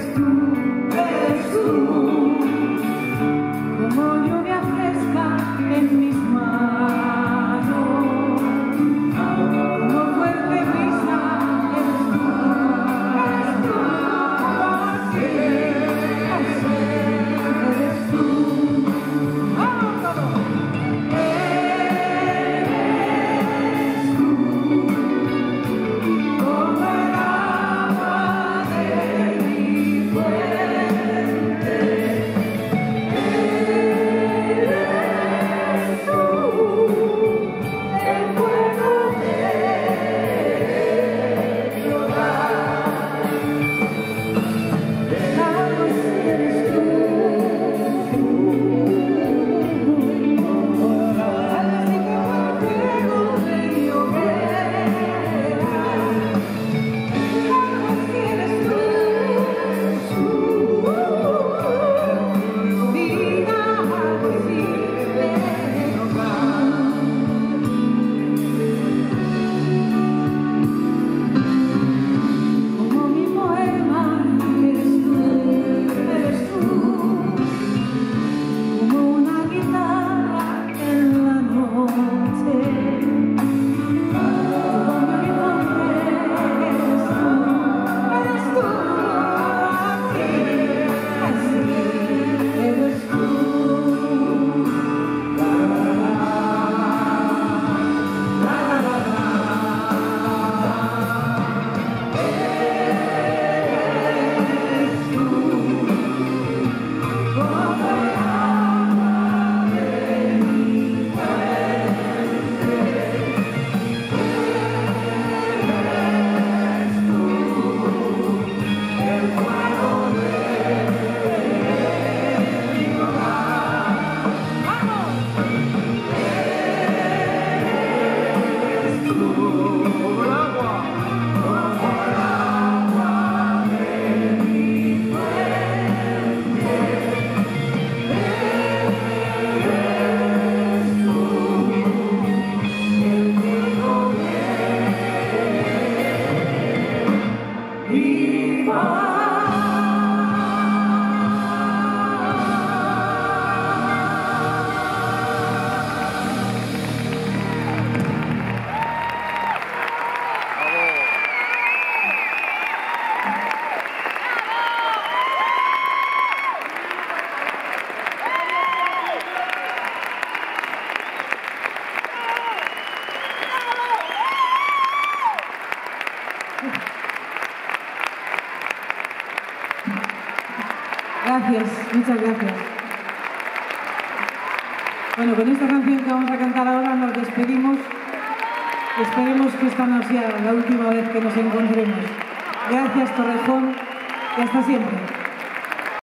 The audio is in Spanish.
Jesus. you. Gracias, muchas gracias. Bueno, con esta canción que vamos a cantar ahora nos despedimos. Esperemos que esta no sea la última vez que nos encontremos. Gracias, Torrejón, y hasta siempre.